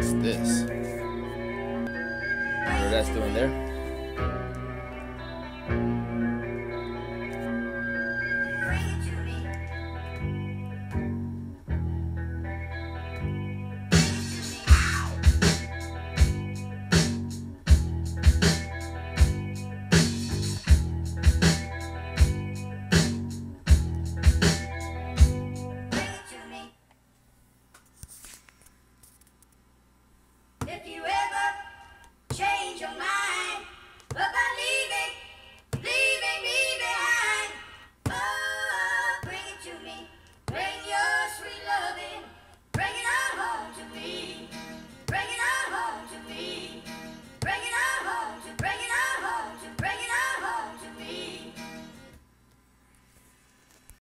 What's this? What that's doing there?